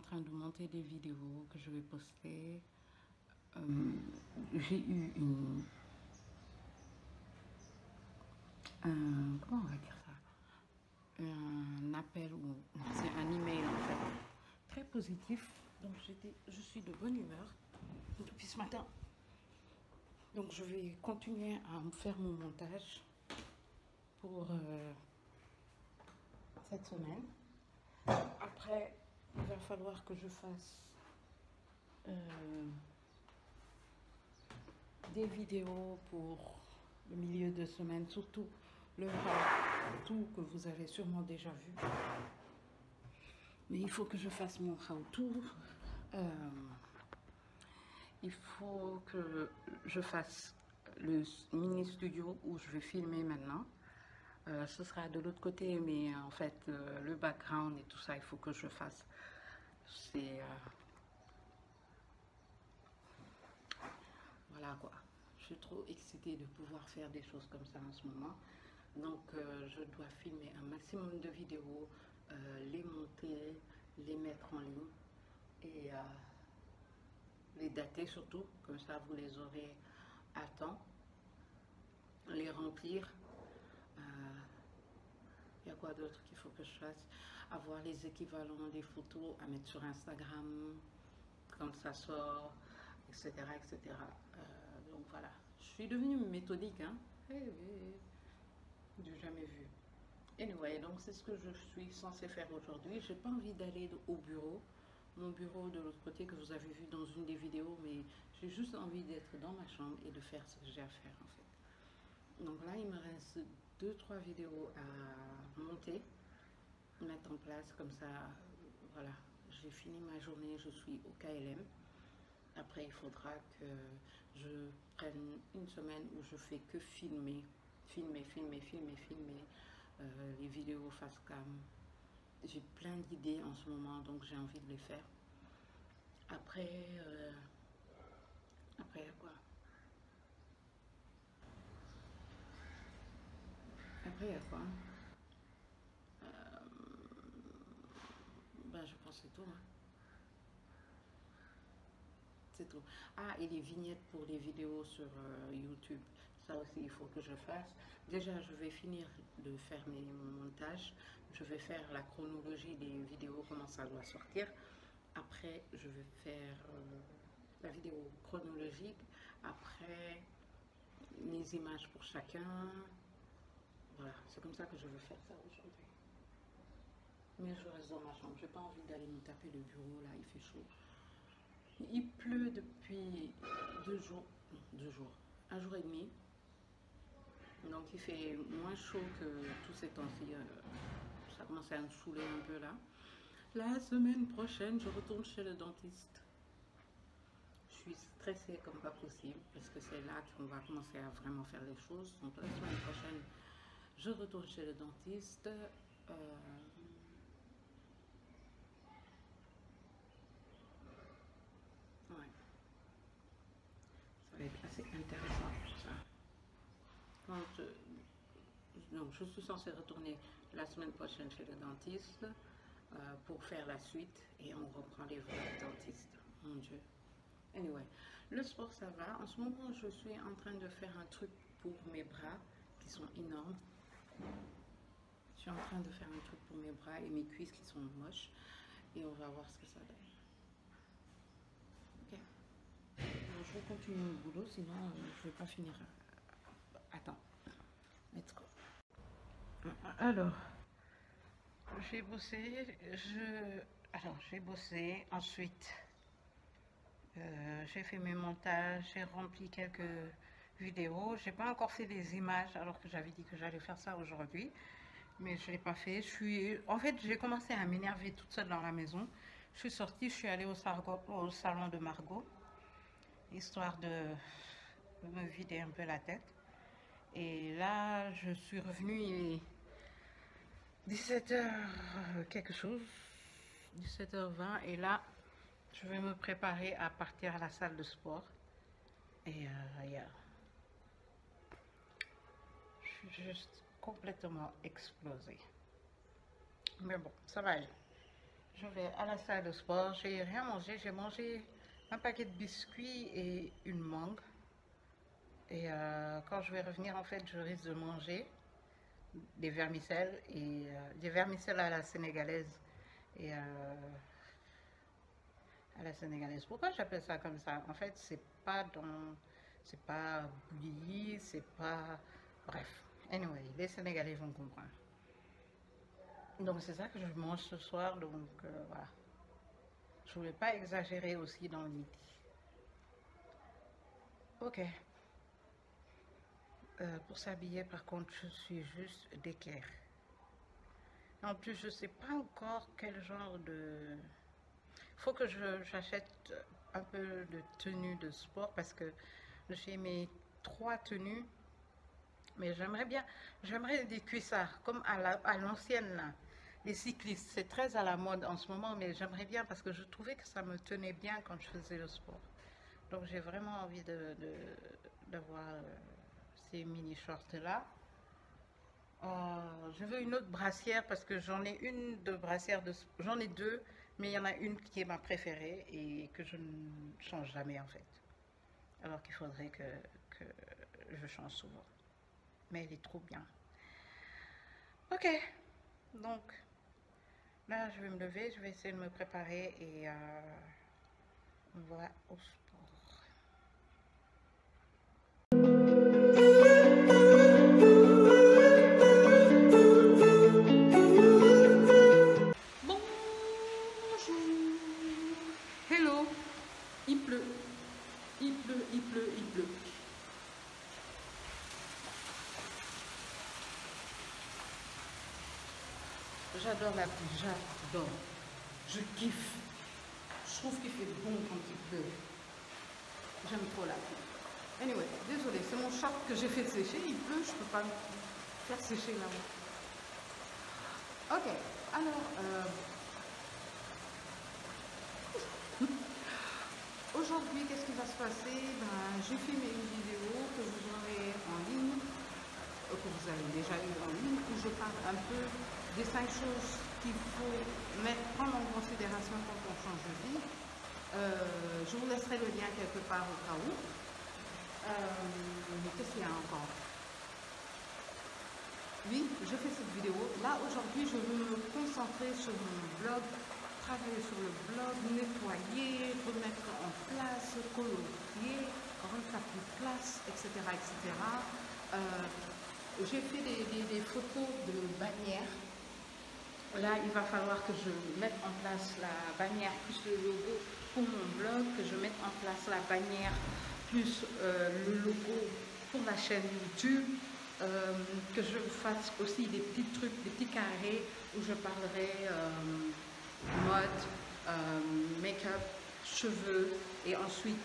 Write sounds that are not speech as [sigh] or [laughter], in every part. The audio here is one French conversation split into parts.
en train de monter des vidéos que je vais poster. Euh, J'ai eu une... Un, comment on va dire ça? Un appel ou c'est un email en fait très positif. Donc j'étais, je suis de bonne humeur depuis ce matin. Donc je vais continuer à faire mon montage pour euh, cette semaine. Après, il va falloir que je fasse euh, des vidéos pour le milieu de semaine, surtout le how-to que vous avez sûrement déjà vu. Mais il faut que je fasse mon how-to. Euh, il faut que je fasse le mini studio où je vais filmer maintenant. Euh, ce sera de l'autre côté, mais en fait, euh, le background et tout ça, il faut que je fasse. C'est... Euh, voilà quoi. Je suis trop excitée de pouvoir faire des choses comme ça en ce moment. Donc, je dois filmer un maximum de vidéos, les monter, les mettre en ligne et les dater surtout. Comme ça, vous les aurez à temps. Les remplir il y a quoi d'autre qu'il faut que je fasse? Avoir les équivalents des photos à mettre sur Instagram quand ça sort, etc. etc. Euh, donc voilà, je suis devenue méthodique, hein du jamais vu. Anyway, donc c'est ce que je suis censée faire aujourd'hui. J'ai pas envie d'aller au bureau, mon bureau de l'autre côté que vous avez vu dans une des vidéos, mais j'ai juste envie d'être dans ma chambre et de faire ce que j'ai à faire en fait. Donc là, il me reste deux, trois vidéos à monter, mettre en place, comme ça, voilà, j'ai fini ma journée, je suis au KLM. Après, il faudra que je prenne une semaine où je fais que filmer, filmer, filmer, filmer, filmer euh, les vidéos face cam. J'ai plein d'idées en ce moment, donc j'ai envie de les faire. Après, euh, après quoi A quoi euh, ben, Je pense que c'est tout. Hein. C'est tout. Ah, et les vignettes pour les vidéos sur euh, YouTube. Ça aussi, il faut que je fasse. Déjà, je vais finir de faire mes montages. Je vais faire la chronologie des vidéos, comment ça doit sortir. Après, je vais faire euh, la vidéo chronologique. Après, les images pour chacun. C'est comme ça que je veux faire ça aujourd'hui. Mais je reste dans ma chambre. J'ai pas envie d'aller me taper le bureau, là, il fait chaud. Il pleut depuis deux jours, deux jours, un jour et demi. Donc il fait moins chaud que tous ces temps-ci. Euh, ça commence à me saouler un peu là. La semaine prochaine, je retourne chez le dentiste. Je suis stressée comme pas possible parce que c'est là qu'on va commencer à vraiment faire les choses. Donc la semaine prochaine, je retourne chez le dentiste. Euh, ouais. Ça va être assez intéressant ça. Donc, je suis censée retourner la semaine prochaine chez le dentiste euh, pour faire la suite et on reprend les vrais dentistes. Mon Dieu. Anyway, le sport ça va. En ce moment, je suis en train de faire un truc pour mes bras qui sont énormes. Je suis en train de faire un truc pour mes bras et mes cuisses qui sont moches. Et on va voir ce que ça donne. Ok. je vais continuer le boulot, sinon euh, je ne vais pas finir. Attends. Let's go. Alors, j'ai bossé. Je... Alors, j'ai bossé. Ensuite, euh, j'ai fait mes montages. J'ai rempli quelques vidéo. J'ai pas encore fait des images alors que j'avais dit que j'allais faire ça aujourd'hui. Mais je l'ai pas fait. Je suis... En fait, j'ai commencé à m'énerver toute seule dans la maison. Je suis sortie, je suis allée au, salon de Margot. Histoire de me vider un peu la tête. Et là, je suis revenue 17h quelque chose. 17h20. Et là, je vais me préparer à partir à la salle de sport. Et euh, juste complètement explosé. Mais bon, ça va aller. je vais à la salle de sport. J'ai rien mangé. J'ai mangé un paquet de biscuits et une mangue. Et euh, quand je vais revenir, en fait, je risque de manger des vermicelles et euh, des vermicelles à la sénégalaise et euh, à la sénégalaise. Pourquoi j'appelle ça comme ça? En fait, c'est pas dans, c'est pas bouilli, c'est pas, bref. Anyway, les Sénégalais vont comprendre. Donc c'est ça que je mange ce soir, donc voilà. Je voulais pas exagérer aussi dans le midi. Ok. Euh, pour s'habiller, par contre, je suis juste d'équerre. En plus, je sais pas encore quel genre de... Faut que j'achète un peu de tenue de sport parce que j'ai mes trois tenues. Mais j'aimerais bien, j'aimerais des cuissards comme à l'ancienne. Les cyclistes, c'est très à la mode en ce moment, mais j'aimerais bien parce que je trouvais que ça me tenait bien quand je faisais le sport. Donc j'ai vraiment envie d'avoir... Euh, mini shorts là. Euh, je veux une autre brassière parce que j'en ai une de brassière de j'en ai deux mais il y en a une qui est ma préférée et que je ne change jamais en fait alors qu'il faudrait que, je change souvent mais elle est trop bien. Ok. Donc là je vais me lever je vais essayer de me préparer et euh, on va au J'adore la pluie, j'adore. Je kiffe. Je trouve qu'il fait bon quand il pleut. J'aime trop la pluie. Anyway, désolé, c'est mon chat que j'ai fait sécher. Il pleut, je ne peux pas le faire sécher là-bas. Ok, alors... Euh, [laughs] aujourd'hui, qu'est-ce qui va se passer? Ben, J'ai filmé une vidéo que vous aurez en ligne, euh, que vous avez déjà eu en ligne, où je parle un peu des cinq choses qu'il faut mettre, prendre en considération quand on change de vie. Euh, je vous laisserai le lien quelque part au cas où. Euh, qu'est-ce qu'il y a encore? Oui, je fais cette vidéo. Là, aujourd'hui, je veux me concentrer sur mon blog, travailler sur le blog, nettoyer, remettre en place, colorier, rendre ça plus place, etc. etc. Euh, j'ai fait des, photos de bannières Là, il va falloir que je mette en place la bannière plus le logo pour mon blog, que je mette en place la bannière plus euh, le logo pour la chaîne YouTube, euh, que je fasse aussi des petits trucs, des petits carrés où je parlerai euh, mode, make-up, cheveux et ensuite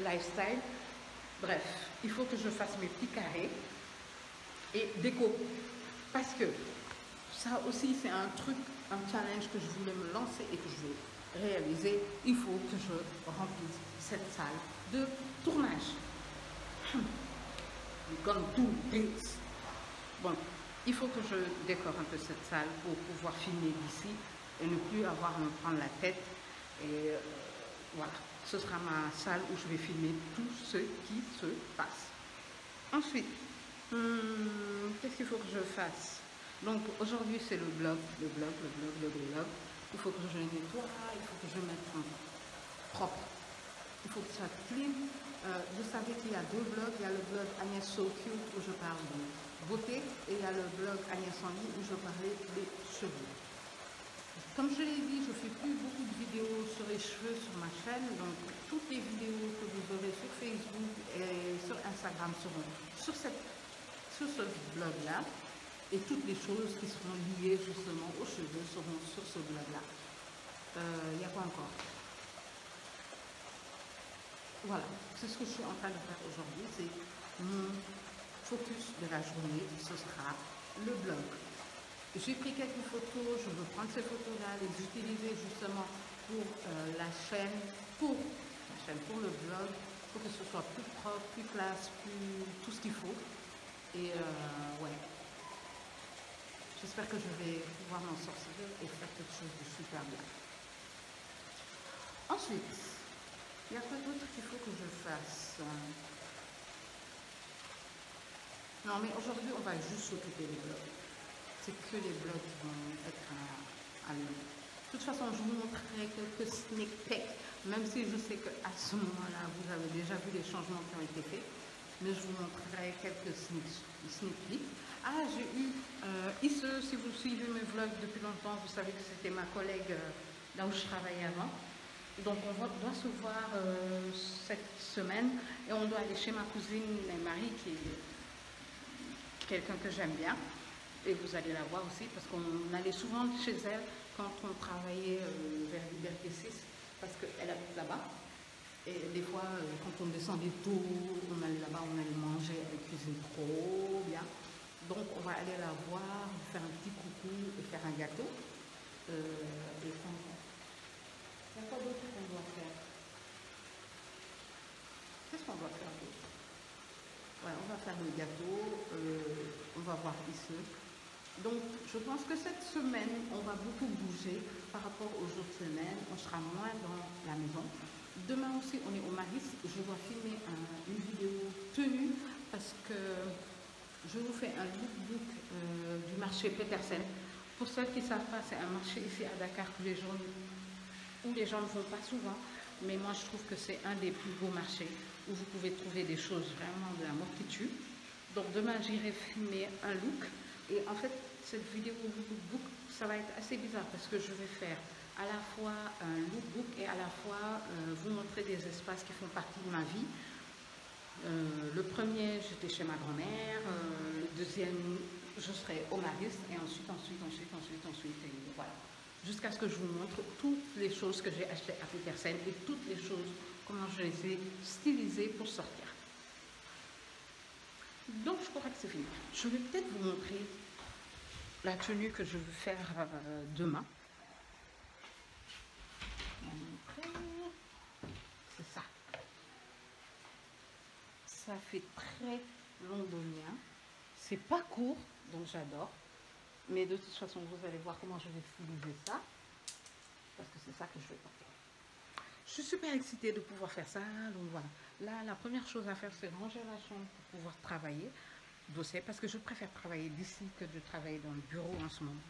lifestyle. Bref, il faut que je fasse mes petits carrés et déco. Parce que ça aussi, c'est un truc, un challenge que je voulais me lancer et que je vais réaliser. Il faut que je remplisse cette salle de tournage. Comme tout Bon, il faut que je décore un peu cette salle pour pouvoir filmer d'ici et ne plus avoir à me prendre la tête. Et euh, voilà, ce sera ma salle où je vais filmer tout ce qui se passe. Ensuite, hmm, qu'est-ce qu'il faut que je fasse? Donc aujourd'hui c'est le blog, le blog, le blog, le blog. Il faut que je nettoie, il faut que je mette en propre. Il faut que ça clean. Euh, je savais qu'il y a deux blogs. Il y a le blog Agnès So où je parle de beauté et il y a le blog Agnès en où je parlais des cheveux. Comme je l'ai dit, je ne fais plus beaucoup de vidéos sur les cheveux sur ma chaîne, donc toutes les vidéos que vous aurez sur Facebook et sur Instagram seront sur, cette, sur ce blog-là. Et toutes les choses qui seront liées justement aux cheveux seront sur ce blog-là. Il euh, n'y a pas encore? Voilà, c'est ce que je suis en train de faire aujourd'hui. C'est mon focus de la journée. Ce sera le blog. J'ai pris quelques photos, je veux prendre ces photos-là, les utiliser justement pour euh, la chaîne, pour la chaîne, pour le blog, pour que ce soit plus propre, plus classe, plus tout ce qu'il faut. Et euh, ouais, J'espère que je vais pouvoir m'en sortir et faire quelque chose de super bien. Ensuite, il y a quoi d'autre qu'il faut que je fasse? Non, mais aujourd'hui, on va juste s'occuper des blogs. C'est que les blogs qui vont être à, à De toute façon, je vous montrerai quelques sneak peeks, même si je sais qu'à ce moment-là, vous avez déjà vu les changements qui ont été faits. Mais je vous montrerai quelques sneak, peeks. Ah, j'ai eu euh, Isse, si vous suivez mes vlogs depuis longtemps, vous savez que c'était ma collègue euh, là où je travaillais avant. Donc on doit se voir euh, cette semaine et on doit aller chez ma cousine Marie qui est quelqu'un que j'aime bien. Et vous allez la voir aussi parce qu'on allait souvent chez elle quand on travaillait euh, vers Liberté 6 parce qu'elle habite là-bas. Et des fois, euh, quand on descendait tôt, on allait là-bas, on allait manger, elle cuisine trop bien. Donc on va aller la voir, faire un petit coucou et faire un gâteau. Euh, il y a quoi d'autre qu'on doit faire? Qu'est-ce qu'on doit faire d'autre? Ouais, on va faire le gâteau, euh, on va voir ici. Donc, je pense que cette semaine, on va beaucoup bouger par rapport aux autres semaines. On sera moins dans la maison. Demain aussi, on est au Maris. Je dois filmer une vidéo tenue parce que je vous fais un lookbook euh, du marché Petersen. Pour ceux qui ne savent pas, c'est un marché ici à Dakar où les, gens, où les gens ne vont pas souvent. Mais moi, je trouve que c'est un des plus beaux marchés où vous pouvez trouver des choses vraiment de la multitude. Donc demain, j'irai filmer un look. Et en fait, cette vidéo lookbook, ça va être assez bizarre parce que je vais faire à la fois un lookbook et à la fois euh, vous montrer des espaces qui font partie de ma vie. Euh, le premier, j'étais chez ma grand-mère. Euh, le deuxième, je serai au Maris. Et ensuite, ensuite, ensuite, ensuite, ensuite. Voilà. Jusqu'à ce que je vous montre toutes les choses que j'ai achetées à Petersen et toutes les choses comment je les ai stylisés pour sortir. Donc je crois que c'est fini. Je vais peut-être vous montrer la tenue que je veux faire euh, demain. C'est ça. Ça fait très londonien. C'est pas court, donc j'adore. Mais de toute façon, vous allez voir comment je vais styliser ça. Parce que c'est ça que je vais porter. Je suis super excitée de pouvoir faire ça. Donc voilà. Là, la première chose à faire, c'est ranger la chambre pour pouvoir travailler, bosser, parce que je préfère travailler d'ici que de travailler dans le bureau en ce moment.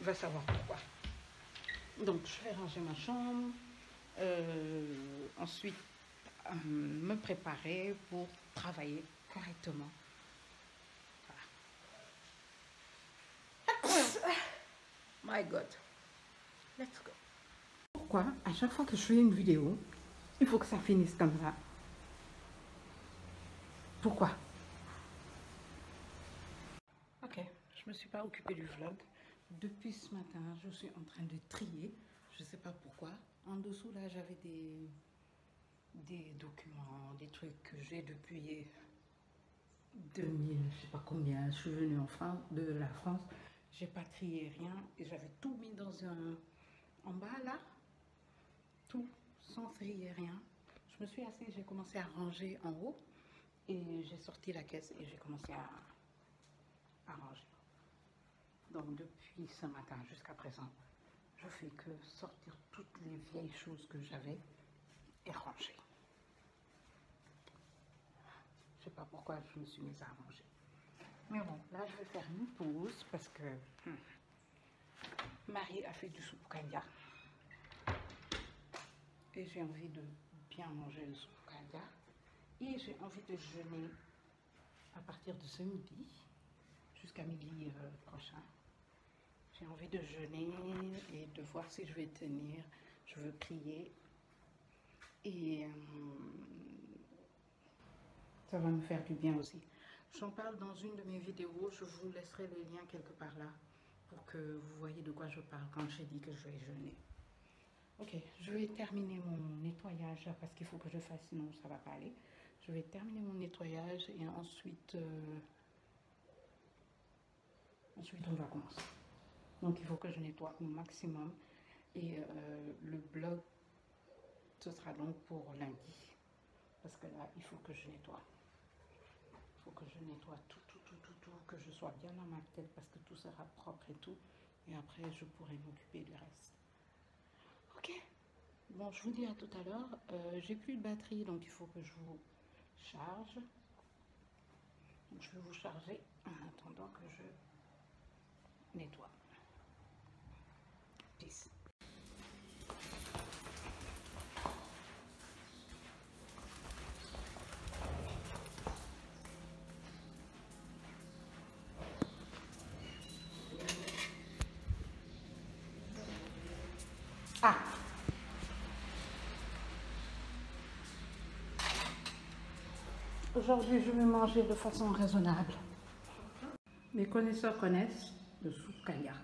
On va savoir pourquoi. Donc, je vais ranger ma chambre. Euh, ensuite, euh, me préparer pour travailler correctement. Voilà. My God. Let's go. Pourquoi à chaque fois que je fais une vidéo, il faut que ça finisse comme ça? Pourquoi? Ok, je me suis pas occupée du vlog. Depuis ce matin, je suis en train de trier. Je sais pas pourquoi. En dessous, là, j'avais des, des documents, des trucs que j'ai depuis 2000, je sais pas combien. Je suis venue en France, de la France. J'ai pas trié rien et j'avais tout mis dans un en bas là tout sans trier rien. Je me suis assise, j'ai commencé à ranger en haut et j'ai sorti la caisse et j'ai commencé à, à ranger. Donc depuis ce matin jusqu'à présent, je fais que sortir toutes les vieilles choses que j'avais et ranger. Je sais pas pourquoi je me suis mise à ranger. Mais bon, là je vais faire une pause parce que hmm, Marie a fait du soupe candia et j'ai envie de bien manger le soupe candia et j'ai envie de jeûner à partir de ce midi jusqu'à midi euh, prochain. J'ai envie de jeûner et de voir si je vais tenir. Je veux prier et euh, ça va me faire du bien aussi. J'en parle dans une de mes vidéos. Je vous laisserai le lien quelque part là pour que vous voyez de quoi je parle quand j'ai dit que je vais jeûner. Ok, je vais terminer mon nettoyage parce qu'il faut que je fasse, sinon ça va pas aller. Je vais terminer mon nettoyage et ensuite, euh, ensuite on va commencer. Donc il faut que je nettoie au maximum et euh, le blog, ce sera donc pour lundi. Parce que là, il faut que je nettoie. Il faut que je nettoie tout, tout, tout, tout, tout, que je sois bien dans ma tête parce que tout sera propre et tout. Et après, je pourrai m'occuper du reste. Ok Bon, je vous dis à tout à l'heure. Euh, J'ai plus de batterie, donc il faut que je vous charge. je vais vous charger en attendant que je nettoie. Peace. Ah Aujourd'hui, je vais manger de façon raisonnable. Mes connaisseurs connaissent le soupe kaya.